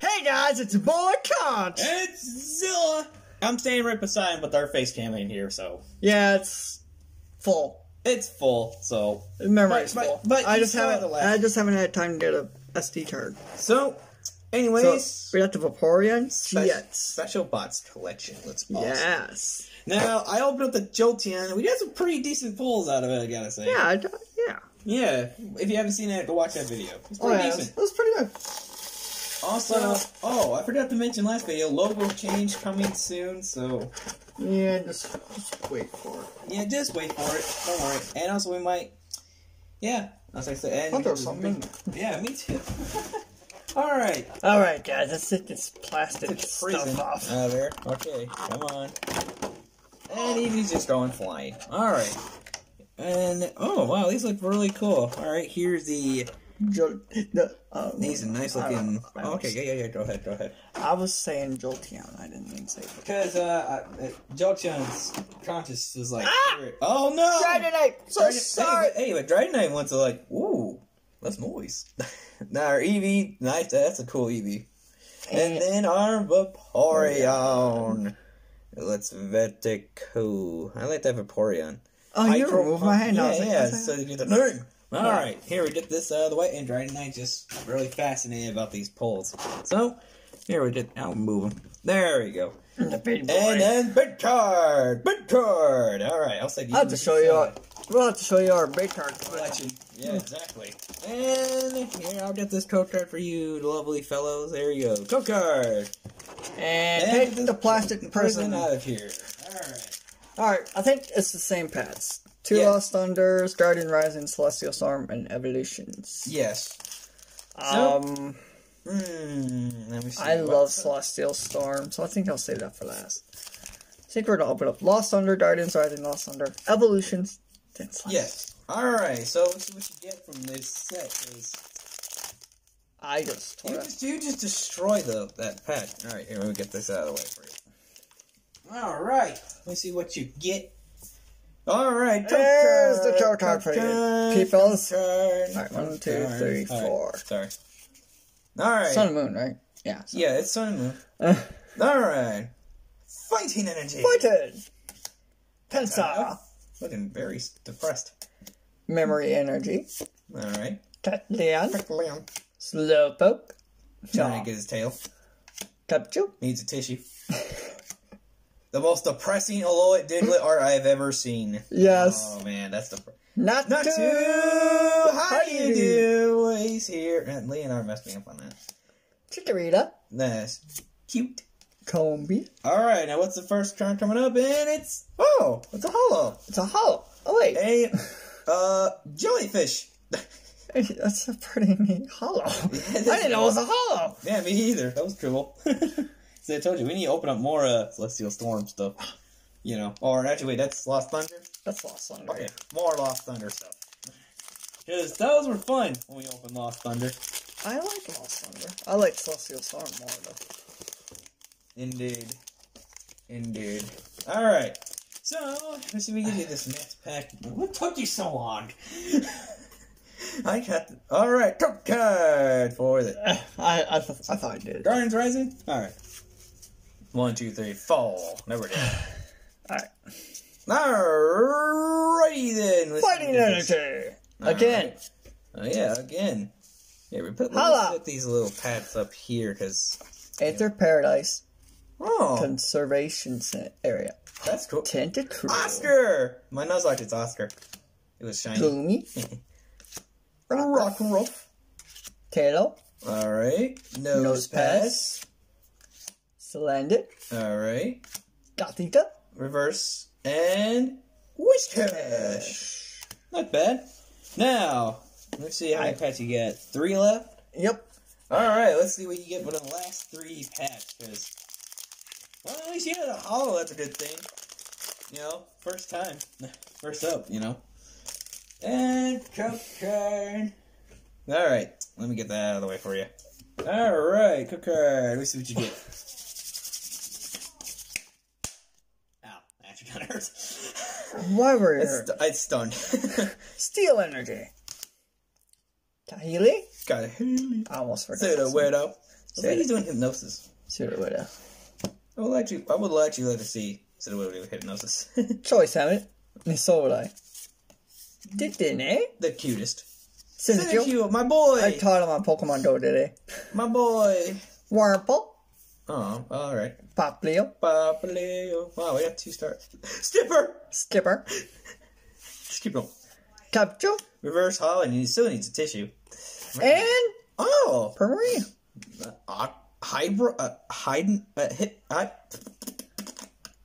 Hey guys, it's your boy Conch. It's Zilla. I'm staying right beside him with our face cam in here, so Yeah, it's full. it's full. So, Memory's But- full. but I just haven't. I just haven't had time to get a SD card. so, So anyways, we got the Vaporeon spe- GX. special bots collection. Let's. Yes. Now I opened up the Jolteon. We got some pretty decent pulls out of it. I gotta say. Yeah. I, yeah. Yeah. If you haven't seen it, go watch that video. It's Oh pretty yeah. decent. It was pretty good. Also, oh, I forgot to mention last video, logo change coming soon. So Yeah. Just, just wait for it. yeah, just wait for it. Don't worry. And also, we might, yeah, as I said, and something in. Yeah, me too. All right. All right, guys. Let's take this plastic It's stuff off. out of there. Okay, come on. And Evie's just going flying. All right. And oh wow, these look really cool. All right, here's the uh, these are nice looking. I Oh, okay, yeah, yeah, yeah. Go ahead, go ahead. I was saying Jolteon. I didn't mean to say. Because uh, uh Jolteon's conscious was like, Ah! oh no, Dragonite. So Dragon- sorry. Hey, but Dragonite wants to like, ooh, that's noise. now our Eevee, nice. That's a cool Eevee. And then our Vaporeon. Let's Vetico. I like that Vaporeon. Oh, you Hydro- removed my hand. Yeah, like, yeah. what's So that? you get the name. All right, here we get this out of the way. And Dragonite just really fascinated about these poles. So here we get. I'll move them. There we go. the big boy. And then big card, big card. All right, I'll say. I'll have to show you. Our, we'll have to show you our big card collection. collection. Yeah, exactly. And here, I'll get this code card for you, lovely fellows. There you go, code card. And And take the plastic Prison prison. out of here. All right. All right, I think it's the same pads. Two Yeah. Lost Thunders, Guardian Rising, Celestial Storm, and Evolutions. Yes. Um, Hmm. Let me see. I love Celestial Storm, so I think I'll save that for last. I think we're gonna open up Lost Thunder, Guardians Rising, Lost Thunder, Evolutions, then Celestial. Yes. All right. So let's see what you get from this set. 'cause I just You just you just destroy the that pack. All right, here let me get this out of the way for you. All right, let me see what you get. All right, There's the code card for you, peoples. card, All right, one, two, three, right, four. Sorry. All right. Sun and Moon, right? Yeah. Sun. Yeah, it's Sun and Moon. Uh, All right. Fighting energy. Pointed! Pensar! Looking very depressed. Memory Energy. All right. Tatlian. Leon. Slowpoke. Trying to get his tail. Capchu. Needs a tissue. the most depressing Alola Diglett art I've ever seen. Yes. Oh man, that's the. Not, Not too. too. How you do? He's here. And Leonard messed me up on that. Chikorita. That's cute. Combee. All right, now what's the first card coming up? And it's oh, it's a holo. It's a holo. Oh, wait. A uh jellyfish. That's a pretty neat holo. I didn't know it was a holo. yeah, me either. That was cool. See, I told you we need to open up more uh, Celestial Storm stuff. You know, or actually, wait, that's Lost Thunder. That's Lost Thunder. Okay, more Lost Thunder stuff. Because those were fun when we opened Lost Thunder. I like Lost Thunder. I like Celestial Storm more, though. Indeed. Indeed. Alright. So, let's see if we can do this next pack. What took you so long? I got the. Alright, top card for the I I, th- I thought I did. Guardians Rising. Alright. One, two, three, four. Never did. Alright. Alrighty then. Let's Fighting. Energy. Again. Oh, yeah, again. Yeah, we put put these little pads up here because. Aether Paradise. Oh, Conservation Area. that's cool. Tentacruel. Oscar! My Nuzlocke, it's Oscar. It was shiny. Gloomy. Rock and Ruff. Tato. Alright. Nose, Nosepass. Salandit. Alright. Gothita. Reverse. And. Whiscash. Not bad. Now, let's see how many packs you get. Three left? Yep. Alright, let's see what you get with the last three packs, because. Well, at least you had a holo, that's a good thing. You know, first time. First up, you know. And cook card. Alright, let me get that out of the way for you. Alright, cook card. Let me see what you get. gunners. Whatever. It's, it's stunned. Steel energy. Kahili? Kahili. I almost forgot. Say it weirdo. Say he's doing hypnosis. Say weirdo. I would actually, I would actually like to see Say it weirdo with hypnosis. Choice, haven't it? So would I. Didn't eh? The cutest. Since you, my boy. I taught him on Pokemon Go today. My boy. Wurmple. Oh, all right. Popplio, Papaleo. Wow, we got two stars. Skipper. Skipper, Skipper. Capcho, Reverse Hall, and he still needs a tissue. and Oh, Permaria. uh, Hydra. Uh, Hyden. Uh, hit. I.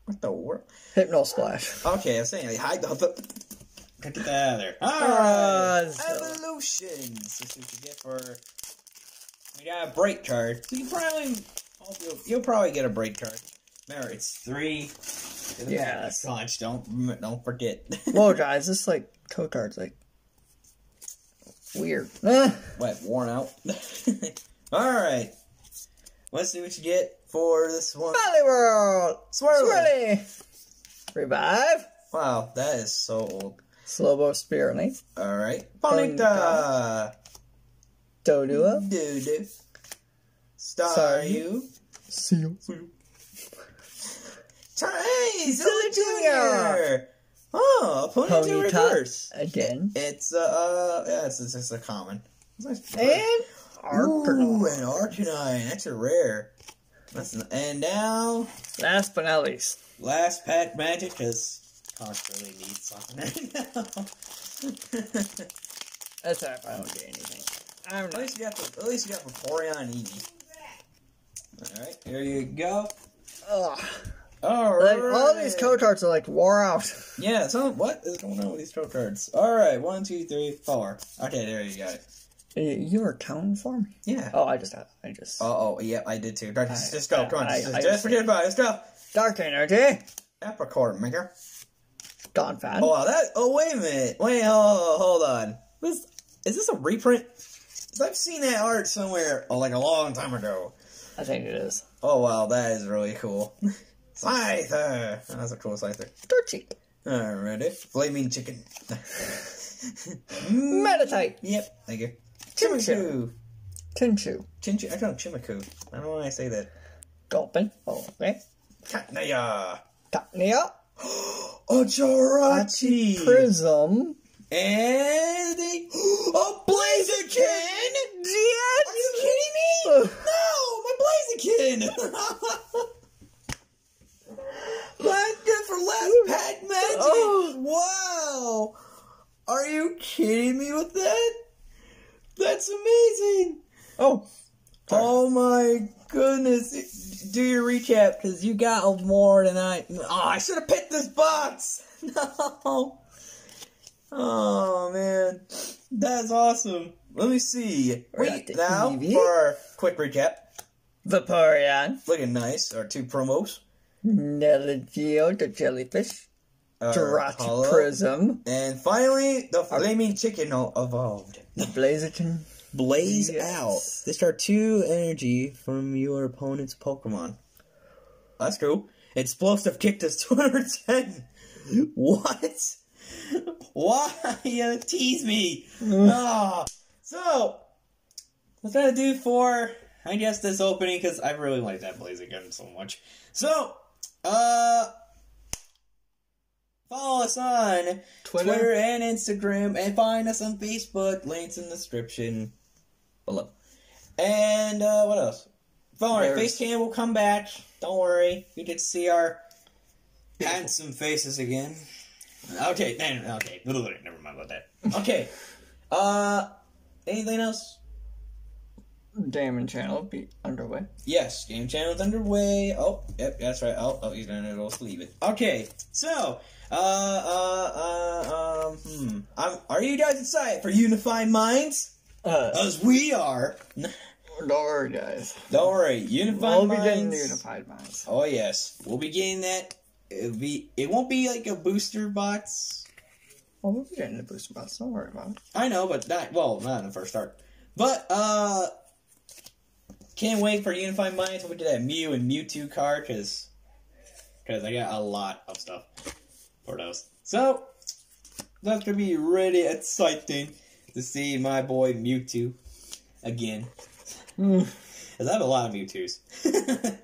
What the world? Hypno Splash. Okay, I'm saying like, hide the. Get that out of there. Uh, Alright. so- Evolutions. This is what you get for. We got a break card. So you probably. You'll, you'll probably get a break card. Remember, it's three. Yes. Punch. Don't don't forget. Whoa, guys, this like code card's like weird. What worn out? All right. Let's see what you get for this one. Valley World, Swirly. Swirly, Revive, Wow, that is so old. Slobo Spirally, All right. Ponyta. Doduo, Dude. Star Sorry. you. Seel, Hey, Zilla Zilla Jr. Oh, Ponyta Ponyta. reverse. again, It's uh, uh yeah, it's, it's, it's a common. It's nice. and Ooh, Arcanine. an Arcanine. That's a rare. That's an, and now Last but not least, last pack magic because Conch really needs something right now. that's alright if I don't get anything. I'm at least you got the at least you got Vaporeon and Eevee. All right, here you go. Ugh. All Like, right. all these code cards are like wore out. Yeah, so what is going on with these code cards? All right, one, two, three, four. Okay, there you go. You- were counting for me? Yeah. Oh, I just, I just. Oh, oh, yeah, I did too. Just, I- just go, come on, I- just, I- just forget about it. Let's go. Dark Energy, Apricorn maker. Donphan. Oh, wow, that. Oh, wait a minute. Wait, hold, hold on. This is this a reprint? 'Cause I've seen that art somewhere, oh, like a long time ago. I think it is. Oh wow, that is really cool. Scyther. Oh, that's a cool Scyther. Torchic. Alrighty. Flaming chicken. Mm. Meditite. Yep. Thank you. Chimichu. Tinchu. Chinchu. I him Chimiku. I don't know why I say that. Gulpin. Oh, okay. Katnaya. Tanya. Ocharachi. Prism. And the a Blaziken. Yes. Are you kidding me? No, Blaziken. That's good for last pack magic. Oh. Wow. Are you kidding me with that? That's amazing. Oh. Oh my goodness. Do your recap because you got more than I. Oh, I should have picked this box. No. Oh man. That's awesome. Let me see. Wait, now Eevee. for our quick recap. Vaporeon. Looking nice. Our two promos. Nihilego, the jellyfish. Our Jirachi. Prism. And finally, the flaming chicken evolved. The Blaziken. Blaze Yes. out. Discard two energy from your opponent's Pokemon. That's cool. Explosive kick does 210. What? Why you tease me? Ah. So, what's that do for, I guess, this opening? Because I really like that Blaziken so much. So, uh, follow us on Twitter. Twitter and Instagram, and find us on Facebook. Links in the description below. And uh, what else? Don't worry, There's- face cam will come back. Don't worry, you get to see our handsome faces again. Okay, then okay, never mind about that. Okay, uh, anything else? Damon channel be underway. Yes, game channel's underway. Oh, yep, that's right. Oh, oh, he's gonna go leave it. Okay, so, uh, uh, uh, um, hmm. I'm, are you guys excited for Unified Minds? Uh, As we are. don't worry, guys. Don't worry, Unified We'll be Minds. getting the unified minds. Oh yes, we'll be getting that. It'll be. It won't be like a booster box. Well, we'll be getting the booster box. Don't worry about it. I know, but not well, not in the first start. But uh, can't wait for Unified Minds. We did that Mew and Mewtwo card because because I got a lot of stuff for those. So that's gonna be really exciting. to see my boy Mewtwo again. Because I have a lot of Mewtwo's.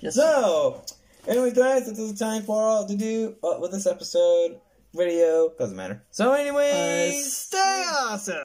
Yes. so, anyway, guys, this is the time for all to do uh, with this episode. Video doesn't matter. So, Uh, stay awesome.